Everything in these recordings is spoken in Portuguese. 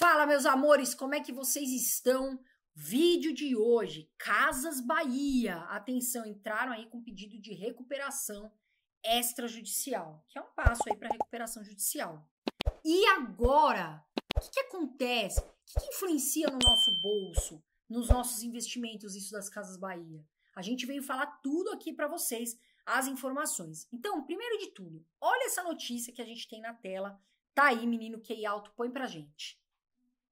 Fala, meus amores, como é que vocês estão? Vídeo de hoje, Casas Bahia. Atenção, entraram aí com pedido de recuperação extrajudicial, que é um passo aí para recuperação judicial. E agora, o que, que acontece? O que, que influencia no nosso bolso, nos nossos investimentos, isso das Casas Bahia? A gente veio falar tudo aqui para vocês, as informações. Então, primeiro de tudo, olha essa notícia que a gente tem na tela. Tá aí, menino que alto, põe pra gente.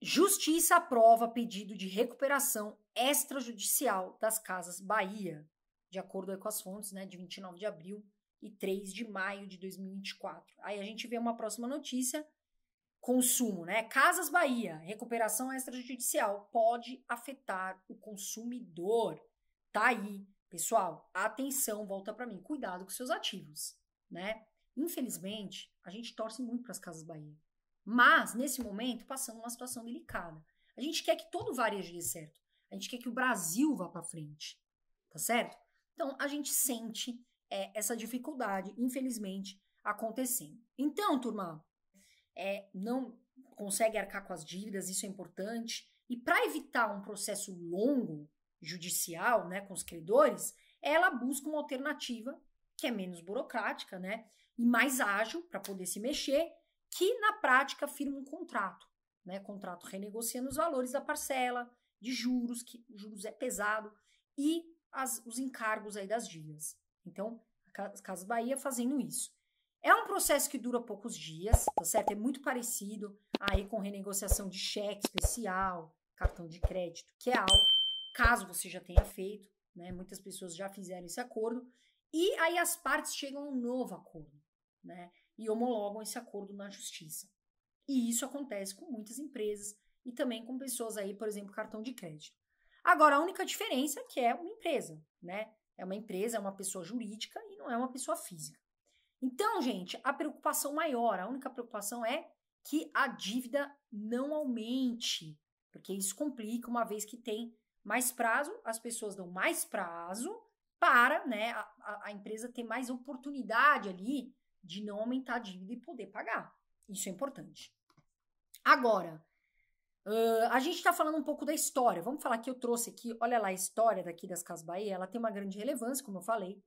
Justiça aprova pedido de recuperação extrajudicial das Casas Bahia, de acordo com as fontes, né, de 29 de abril e 3 de maio de 2024. Aí a gente vê uma próxima notícia, consumo, né? Casas Bahia, recuperação extrajudicial pode afetar o consumidor. Tá aí, pessoal, atenção, volta para mim, cuidado com seus ativos, né? Infelizmente, a gente torce muito para as Casas Bahia. Mas, nesse momento, passando uma situação delicada. A gente quer que todo varejo dê certo. A gente quer que o Brasil vá para frente. Tá certo? Então, a gente sente é, essa dificuldade, infelizmente, acontecendo. Então, turma, é, não consegue arcar com as dívidas, isso é importante. E para evitar um processo longo, judicial, né, com os credores, ela busca uma alternativa que é menos burocrática, né, e mais ágil para poder se mexer que na prática firma um contrato, né? Contrato renegociando os valores da parcela, de juros, que juros é pesado, e as, os encargos aí das dívidas. Então, a Casa Bahia fazendo isso. É um processo que dura poucos dias, tá certo? É muito parecido aí com renegociação de cheque especial, cartão de crédito, que é algo, caso você já tenha feito, né? Muitas pessoas já fizeram esse acordo, e aí as partes chegam a um novo acordo, né? E homologam esse acordo na justiça. E isso acontece com muitas empresas e também com pessoas aí, por exemplo, cartão de crédito. Agora, a única diferença é que é uma empresa, né? É uma empresa, é uma pessoa jurídica e não é uma pessoa física. Então, gente, a preocupação maior, a única preocupação é que a dívida não aumente, porque isso complica uma vez que tem mais prazo, as pessoas dão mais prazo para né, a, a empresa ter mais oportunidade ali de não aumentar a dívida e poder pagar. Isso é importante. Agora, uh, a gente está falando um pouco da história. Vamos falar que eu trouxe aqui, olha lá a história daqui das Casas Bahia, ela tem uma grande relevância, como eu falei.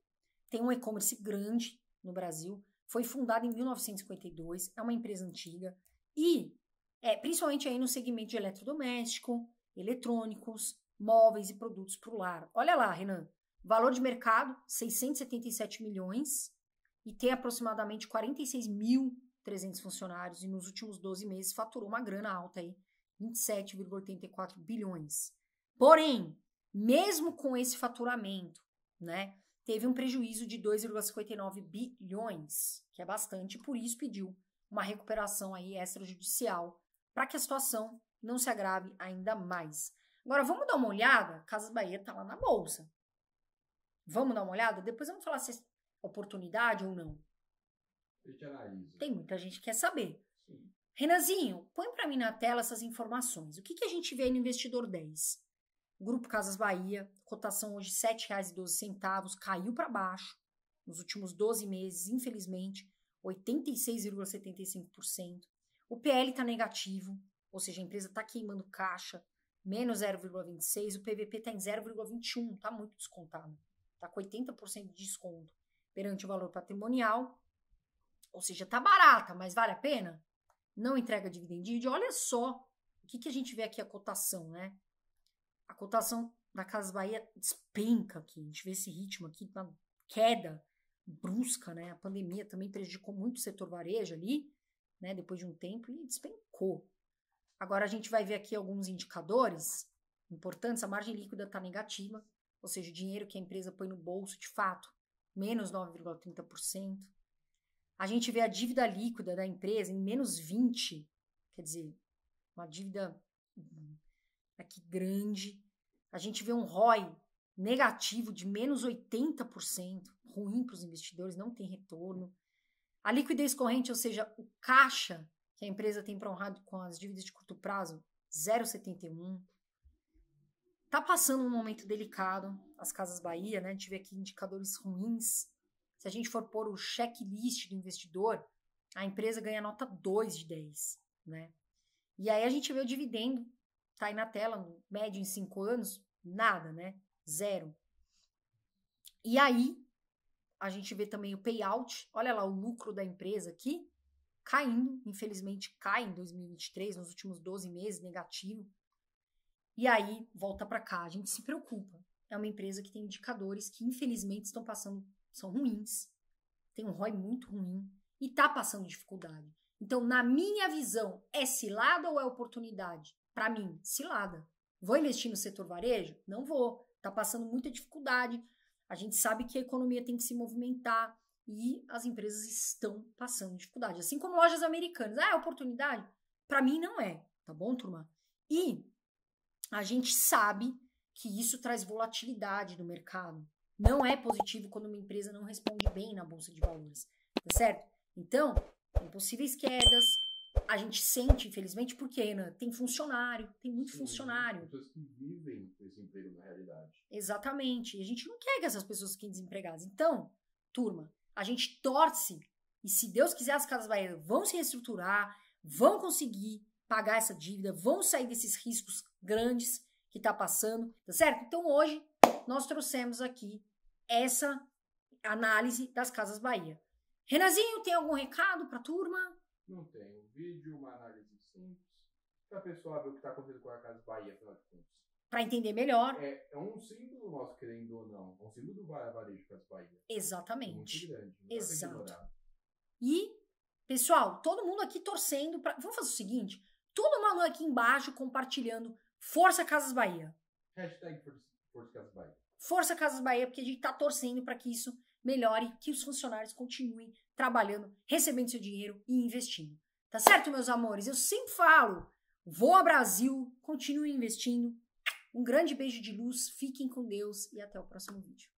Tem um e-commerce grande no Brasil, foi fundada em 1952, é uma empresa antiga e é principalmente aí no segmento de eletrodoméstico, eletrônicos, móveis e produtos para o lar. Olha lá, Renan, valor de mercado 677 milhões, e tem aproximadamente 46.300 funcionários e nos últimos 12 meses faturou uma grana alta aí, 27,84 bilhões. Porém, mesmo com esse faturamento, né, teve um prejuízo de 2,59 bilhões, que é bastante, por isso pediu uma recuperação aí extrajudicial para que a situação não se agrave ainda mais. Agora vamos dar uma olhada, Casas Bahia está lá na bolsa. Vamos dar uma olhada? Depois vamos falar se oportunidade ou não? Tem muita gente que quer saber. Sim. Renanzinho, põe para mim na tela essas informações. O que, que a gente vê no Investidor 10? Grupo Casas Bahia, cotação hoje R$ 7,12, caiu para baixo nos últimos 12 meses, infelizmente, 86,75%. O PL está negativo, ou seja, a empresa está queimando caixa, menos 0,26%. O PVP está em 0,21%, está muito descontado. Está com 80% de desconto perante o valor patrimonial. Ou seja, tá barata, mas vale a pena? Não entrega dividend yield. Olha só o que, que a gente vê aqui a cotação, né? A cotação da Casa Bahia despenca aqui. A gente vê esse ritmo aqui, uma queda brusca, né? A pandemia também prejudicou muito o setor varejo ali, né? Depois de um tempo, e despencou. Agora a gente vai ver aqui alguns indicadores importantes. A margem líquida está negativa, ou seja, o dinheiro que a empresa põe no bolso, de fato, menos 9,30%. A gente vê a dívida líquida da empresa em menos 20%, quer dizer, uma dívida aqui grande. A gente vê um ROI negativo de menos 80%, ruim para os investidores, não tem retorno. A liquidez corrente, ou seja, o caixa que a empresa tem para honrar com as dívidas de curto prazo, 0,71. Tá passando um momento delicado, as Casas Bahia, né? A gente vê aqui indicadores ruins. Se a gente for pôr o checklist do investidor, a empresa ganha nota 2 de 10, né? E aí a gente vê o dividendo, tá aí na tela, médio em cinco anos, nada, né? Zero. E aí a gente vê também o payout, olha lá o lucro da empresa aqui, caindo, infelizmente cai em 2023, nos últimos 12 meses, negativo. E aí volta para cá, a gente se preocupa. É uma empresa que tem indicadores que infelizmente estão passando, são ruins, tem um ROI muito ruim e tá passando dificuldade. Então, na minha visão, é cilada ou é oportunidade? Para mim, cilada. Vou investir no setor varejo? Não vou. Tá passando muita dificuldade. A gente sabe que a economia tem que se movimentar e as empresas estão passando dificuldade. Assim como lojas americanas. Ah, é oportunidade? Para mim não é, tá bom, turma? E a gente sabe que isso traz volatilidade no mercado. Não é positivo quando uma empresa não responde bem na bolsa de valores, tá certo? Então, tem possíveis quedas, a gente sente, infelizmente, porque né, tem funcionário, tem muito Sim, funcionário. Pessoas que vivem esse emprego na realidade. Exatamente. E a gente não quer que essas pessoas fiquem desempregadas. Então, turma, a gente torce e se Deus quiser as casas Bahia vão se reestruturar, vão conseguir pagar essa dívida, vão sair desses riscos grandes que está passando, tá certo? Então hoje nós trouxemos aqui essa análise das Casas Bahia. Renanzinho, tem algum recado para a turma? Não tem. Um vídeo, uma análise simples, para a pessoa ver o que está acontecendo com a Casa Bahia, afinal de contas. Para entender melhor. É, é, um símbolo nosso, querendo ou não. É um símbolo do varejo Casa Bahia. Exatamente. muito grande. Exato. E, pessoal, todo mundo aqui torcendo para. Vamos fazer o seguinte: todo mundo aqui embaixo compartilhando Força Casas Bahia. Hashtag Força Casas Bahia. Força Casas Bahia, porque a gente está torcendo para que isso melhore, que os funcionários continuem trabalhando, recebendo seu dinheiro e investindo. Tá certo, meus amores? Eu sempre falo, voa Brasil, continue investindo. Um grande beijo de luz, fiquem com Deus e até o próximo vídeo.